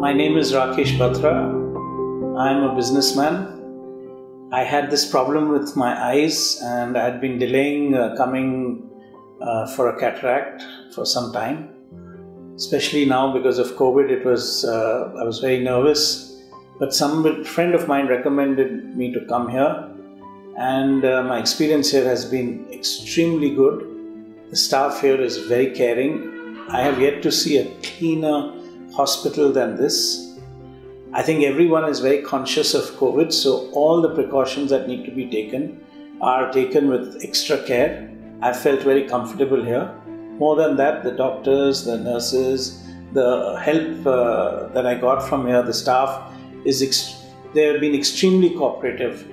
My name is Rakesh Batra. I'm a businessman. I had this problem with my eyes and I had been delaying uh, coming uh, for a cataract for some time. Especially now because of COVID, it was uh, I was very nervous. But some friend of mine recommended me to come here, and uh, my experience here has been extremely good. The staff here is very caring. I have yet to see a cleaner hospital than this. I think everyone is very conscious of COVID, so all the precautions that need to be taken are taken with extra care. I felt very comfortable here. More than that, the doctors, the nurses, the help uh, that I got from here, the staff is ex- they have been extremely cooperative.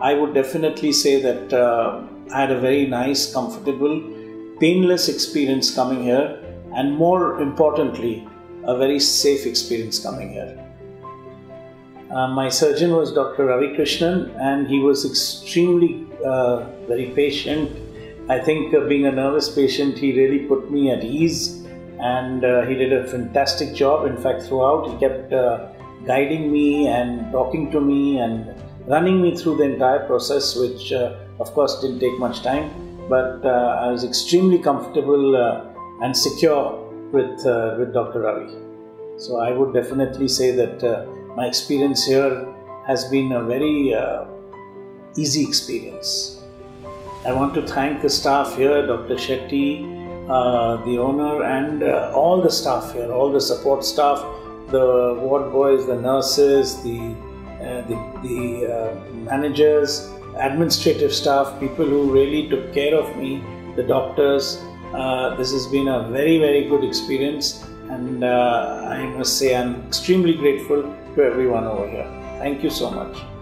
I would definitely say that uh, I had a very nice, comfortable, painless experience coming here, and more importantly, a very safe experience coming here. Uh, my surgeon was Dr. Ravi Krishnan, and he was extremely uh, very patient. I think uh, being a nervous patient, he really put me at ease, and uh, he did a fantastic job. In fact, throughout, he kept uh, guiding me and talking to me and running me through the entire process, which uh, of course didn't take much time. But I was extremely comfortable and secure with with Dr. Ravi. So I would definitely say that my experience here has been a very uh, easy experience. I want to thank the staff here, Dr. Shetty, uh, the owner, and uh, all the staff here, all the support staff, the ward boys, the nurses, the uh, the, the uh, managers, administrative staff, people who really took care of me, the doctors. Uh, this has been a very, very good experience and uh, I must say I'm extremely grateful to everyone over here. Thank you so much.